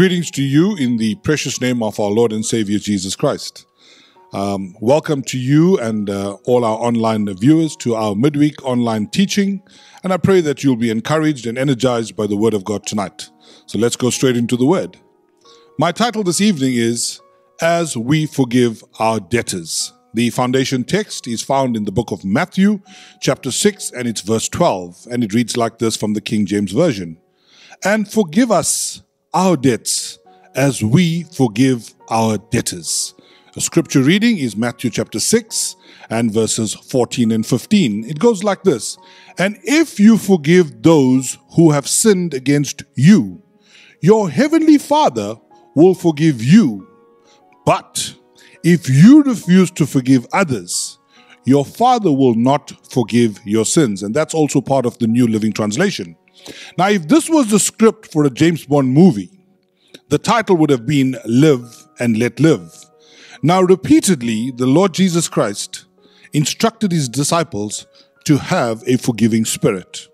Greetings to you in the precious name of our Lord and Savior Jesus Christ. Um, welcome to you and uh, all our online viewers to our midweek online teaching. And I pray that you'll be encouraged and energized by the Word of God tonight. So let's go straight into the Word. My title this evening is As We Forgive Our Debtors. The foundation text is found in the book of Matthew, chapter 6, and it's verse 12. And it reads like this from the King James Version And forgive us our debts as we forgive our debtors. The scripture reading is Matthew chapter 6 and verses 14 and 15. It goes like this And if you forgive those who have sinned against you, your heavenly Father will forgive you. But if you refuse to forgive others, your Father will not forgive your sins. And that's also part of the New Living Translation. Now, if this was the script for a James Bond movie, the title would have been Live and Let Live. Now, repeatedly, the Lord Jesus Christ instructed his disciples to have a forgiving spirit.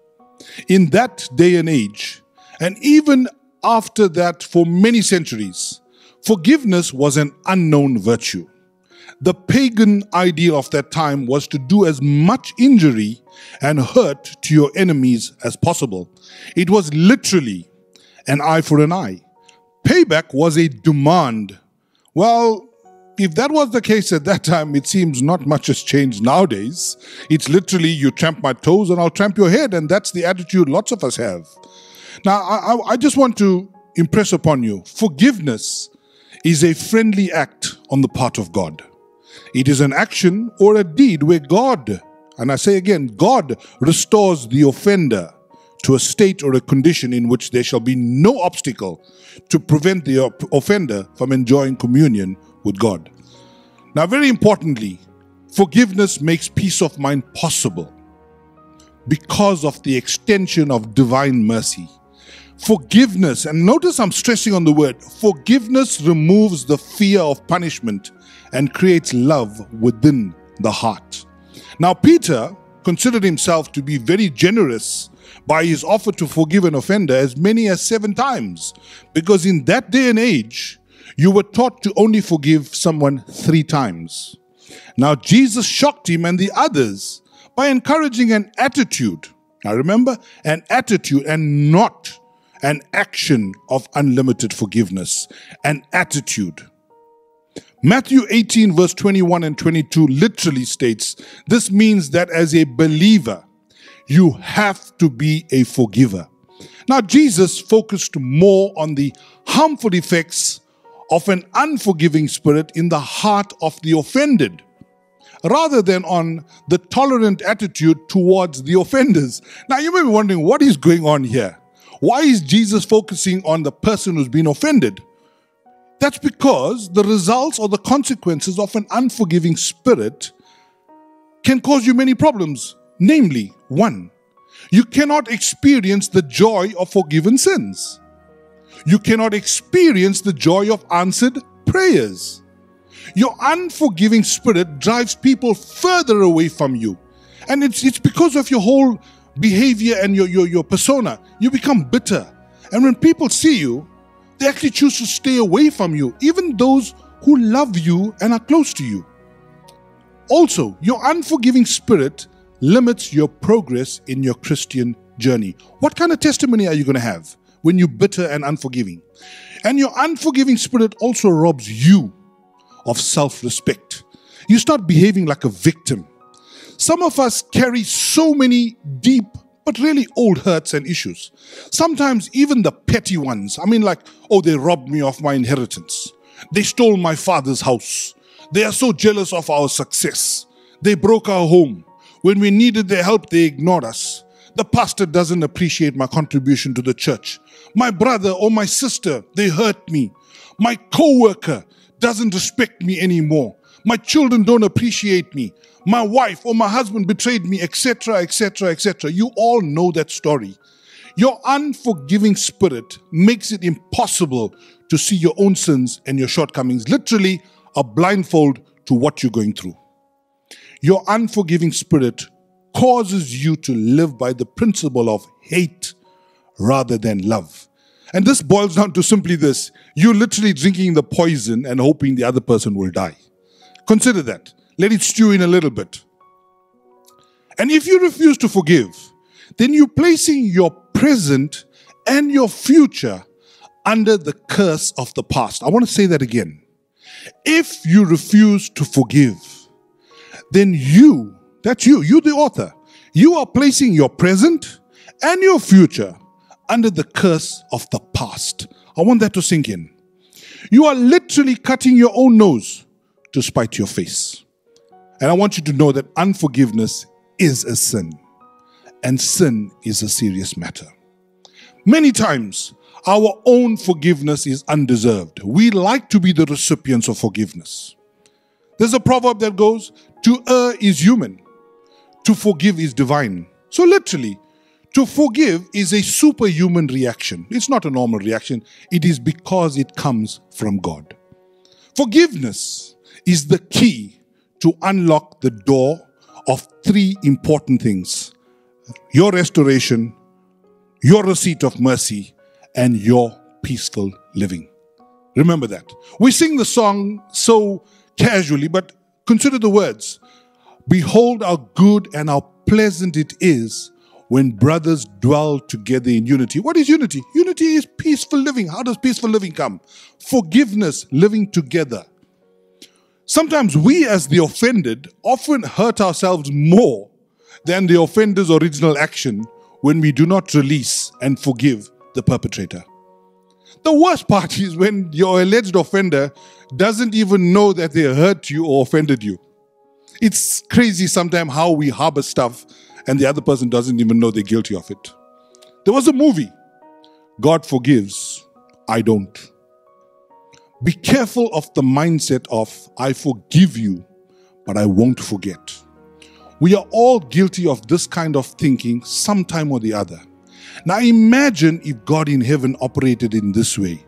In that day and age, and even after that for many centuries, forgiveness was an unknown virtue. The pagan ideal of that time was to do as much injury and hurt to your enemies as possible. It was literally an eye for an eye. Payback was a demand. Well, if that was the case at that time, it seems not much has changed nowadays. It's literally you tramp my toes and I'll tramp your head, and that's the attitude lots of us have. Now, I, I just want to impress upon you forgiveness is a friendly act on the part of God. It is an action or a deed where God, and I say again, God restores the offender to a state or a condition in which there shall be no obstacle to prevent the offender from enjoying communion with God. Now, very importantly, forgiveness makes peace of mind possible because of the extension of divine mercy. Forgiveness, and notice I'm stressing on the word forgiveness removes the fear of punishment and creates love within the heart. Now, Peter considered himself to be very generous by his offer to forgive an offender as many as seven times, because in that day and age, you were taught to only forgive someone three times. Now, Jesus shocked him and the others by encouraging an attitude. Now, remember, an attitude and not an action of unlimited forgiveness, an attitude. Matthew 18, verse 21 and 22 literally states this means that as a believer, you have to be a forgiver. Now, Jesus focused more on the harmful effects of an unforgiving spirit in the heart of the offended rather than on the tolerant attitude towards the offenders. Now, you may be wondering what is going on here? Why is Jesus focusing on the person who's been offended? That's because the results or the consequences of an unforgiving spirit can cause you many problems. Namely, one, you cannot experience the joy of forgiven sins. You cannot experience the joy of answered prayers. Your unforgiving spirit drives people further away from you. And it's, it's because of your whole behavior and your, your, your persona. You become bitter. And when people see you, they actually choose to stay away from you, even those who love you and are close to you. Also, your unforgiving spirit limits your progress in your Christian journey. What kind of testimony are you going to have when you're bitter and unforgiving? And your unforgiving spirit also robs you of self respect. You start behaving like a victim. Some of us carry so many deep but really old hurts and issues. Sometimes even the petty ones. I mean, like, oh, they robbed me of my inheritance. They stole my father's house. They are so jealous of our success. They broke our home. When we needed their help, they ignored us. The pastor doesn't appreciate my contribution to the church. My brother or my sister, they hurt me. My co-worker doesn't respect me anymore. My children don't appreciate me my wife or my husband betrayed me, etc., etc., etc. You all know that story. Your unforgiving spirit makes it impossible to see your own sins and your shortcomings, literally a blindfold to what you're going through. Your unforgiving spirit causes you to live by the principle of hate rather than love. And this boils down to simply this you're literally drinking the poison and hoping the other person will die. Consider that. Let it stew in a little bit. And if you refuse to forgive, then you're placing your present and your future under the curse of the past. I want to say that again. If you refuse to forgive, then you, that's you, you the author, you are placing your present and your future under the curse of the past. I want that to sink in. You are literally cutting your own nose to spite your face. And I want you to know that unforgiveness is a sin, and sin is a serious matter. Many times, our own forgiveness is undeserved. We like to be the recipients of forgiveness. There's a proverb that goes, To err is human, to forgive is divine. So, literally, to forgive is a superhuman reaction. It's not a normal reaction, it is because it comes from God. Forgiveness is the key to unlock the door of three important things your restoration, your receipt of mercy, and your peaceful living. Remember that. We sing the song so casually, but consider the words Behold how good and how pleasant it is when brothers dwell together in unity. What is unity? Unity is peaceful living. How does peaceful living come? Forgiveness, living together. Sometimes we, as the offended, often hurt ourselves more than the offender's original action when we do not release and forgive the perpetrator. The worst part is when your alleged offender doesn't even know that they hurt you or offended you. It's crazy sometimes how we harbor stuff and the other person doesn't even know they're guilty of it. There was a movie, God Forgives, I Don't. Be careful of the mindset of, I forgive you, but I won't forget. We are all guilty of this kind of thinking sometime or the other. Now imagine if God in heaven operated in this way.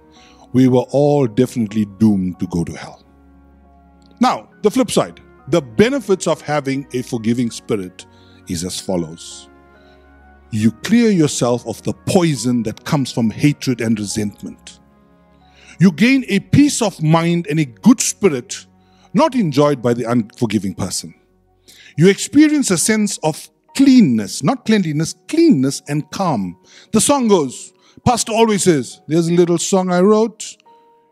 We were all definitely doomed to go to hell. Now, the flip side the benefits of having a forgiving spirit is as follows you clear yourself of the poison that comes from hatred and resentment. You gain a peace of mind and a good spirit not enjoyed by the unforgiving person. You experience a sense of cleanness, not cleanliness, cleanness and calm. The song goes, Pastor always says, There's a little song I wrote.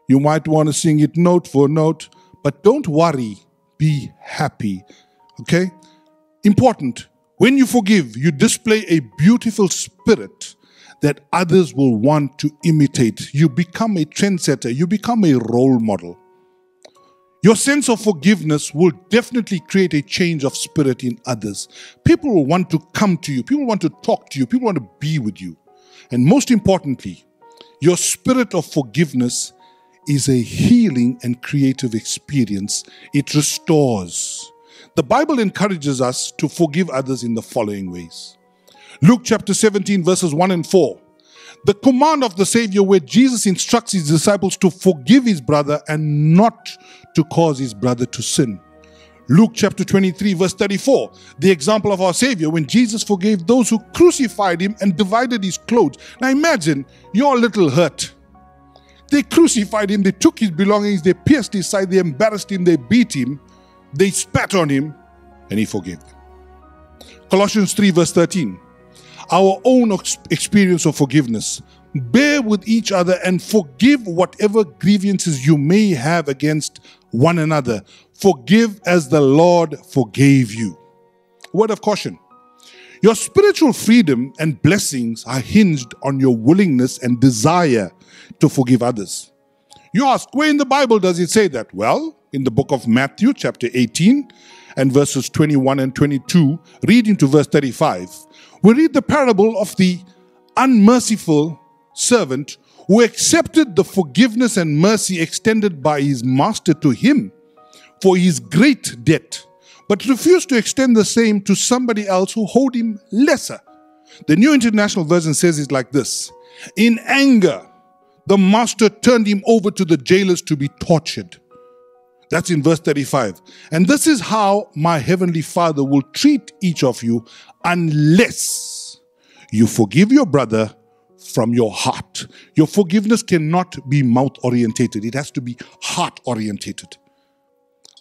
You might want to sing it note for note, but don't worry, be happy. Okay? Important. When you forgive, you display a beautiful spirit that others will want to imitate. You become a trendsetter, you become a role model. Your sense of forgiveness will definitely create a change of spirit in others. People will want to come to you, people want to talk to you, people want to be with you. And most importantly, your spirit of forgiveness is a healing and creative experience. It restores. The Bible encourages us to forgive others in the following ways. Luke chapter 17, verses 1 and 4. The command of the Savior, where Jesus instructs his disciples to forgive his brother and not to cause his brother to sin. Luke chapter 23, verse 34, the example of our Savior when Jesus forgave those who crucified him and divided his clothes. Now imagine you're a little hurt. They crucified him, they took his belongings, they pierced his side, they embarrassed him, they beat him, they spat on him, and he forgave them. Colossians 3, verse 13. Our own experience of forgiveness. Bear with each other and forgive whatever grievances you may have against one another. Forgive as the Lord forgave you. Word of caution. Your spiritual freedom and blessings are hinged on your willingness and desire to forgive others. You ask, where in the Bible does it say that? Well, in the book of Matthew, chapter 18, and verses 21 and 22, reading to verse 35, we read the parable of the unmerciful servant who accepted the forgiveness and mercy extended by his master to him for his great debt, but refused to extend the same to somebody else who owed him lesser. The New International Version says it like this In anger, the master turned him over to the jailers to be tortured. That's in verse 35. And this is how my heavenly Father will treat each of you unless you forgive your brother from your heart. Your forgiveness cannot be mouth orientated, it has to be heart orientated.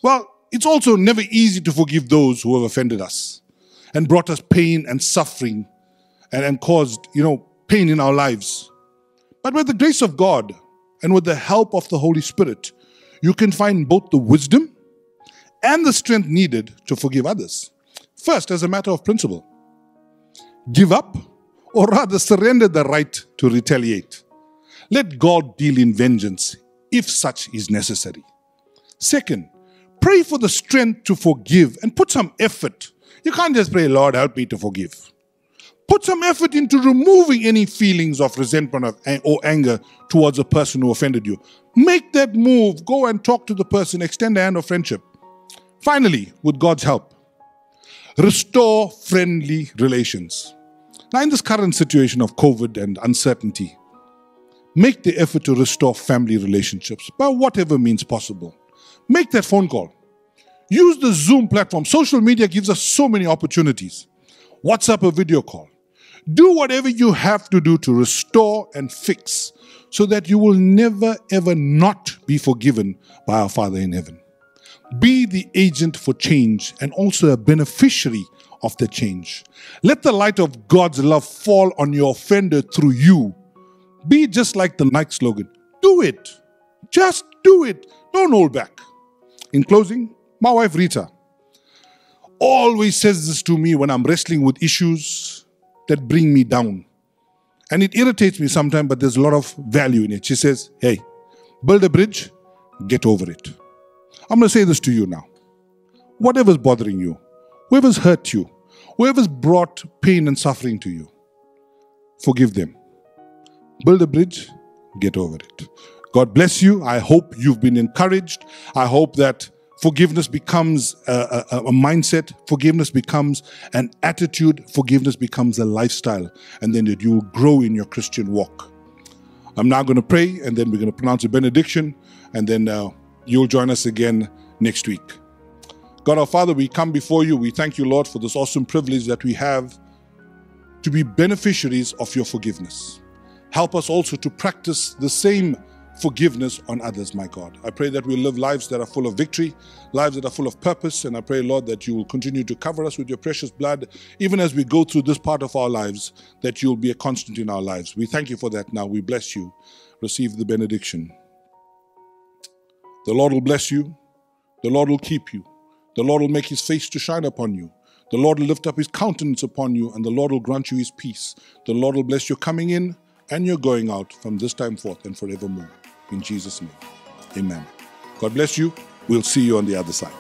Well, it's also never easy to forgive those who have offended us and brought us pain and suffering and, and caused, you know, pain in our lives. But with the grace of God and with the help of the Holy Spirit, you can find both the wisdom and the strength needed to forgive others. First, as a matter of principle, give up or rather surrender the right to retaliate. Let God deal in vengeance if such is necessary. Second, pray for the strength to forgive and put some effort. You can't just pray, Lord, help me to forgive. Put some effort into removing any feelings of resentment or anger towards a person who offended you. Make that move. Go and talk to the person. Extend a hand of friendship. Finally, with God's help, restore friendly relations. Now, in this current situation of COVID and uncertainty, make the effort to restore family relationships by whatever means possible. Make that phone call. Use the Zoom platform. Social media gives us so many opportunities. WhatsApp a video call. Do whatever you have to do to restore and fix so that you will never ever not be forgiven by our Father in heaven. Be the agent for change and also a beneficiary of the change. Let the light of God's love fall on your offender through you. Be just like the Nike slogan do it. Just do it. Don't hold back. In closing, my wife Rita always says this to me when I'm wrestling with issues that bring me down. And it irritates me sometimes, but there's a lot of value in it. She says, Hey, build a bridge, get over it. I'm going to say this to you now. Whatever's bothering you, whoever's hurt you, whoever's brought pain and suffering to you, forgive them. Build a bridge, get over it. God bless you. I hope you've been encouraged. I hope that Forgiveness becomes a, a, a, mindset. Forgiveness becomes an attitude. Forgiveness becomes a lifestyle. And then that you will grow in your Christian walk. I'm now going to pray and then we're going to pronounce a benediction. And then uh, you'll join us again next week. God our Father, we come before you. We thank you, Lord, for this awesome privilege that we have to be beneficiaries of your forgiveness. Help us also to practice the same forgiveness on others, my God. I pray that we live lives that are full of victory, lives that are full of purpose, and I pray, Lord, that you will continue to cover us with your precious blood, even as we go through this part of our lives, that you'll be a constant in our lives. We thank you for that now. We bless you. Receive the benediction. The Lord will bless you. The Lord will keep you. The Lord will make his face to shine upon you. The Lord will lift up his countenance upon you, and the Lord will grant you his peace. The Lord will bless your coming in and your going out from this time forth and forevermore. In Jesus' name, amen. God bless you. We'll see you on the other side.